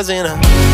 Tarzana.